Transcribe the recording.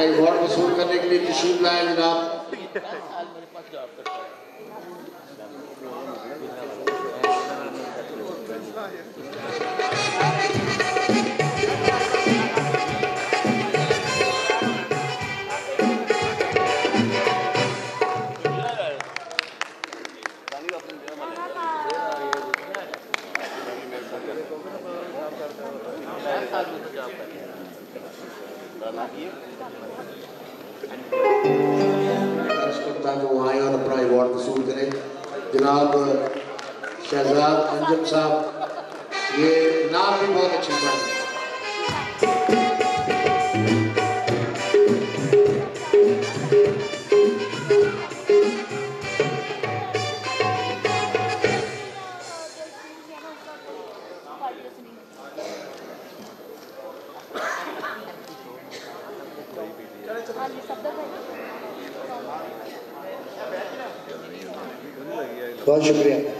ایک ایوارڈ وصول کرنے کے لیے تشریف لائے جناب۔ عرض کرتا وہ آئیں اور اپنا ایوارڈ وصول کریں۔ جناب شہزاد انجم صاحب، یہ نام بھی بہت اچھی بات ہے۔ بہت شکریہ۔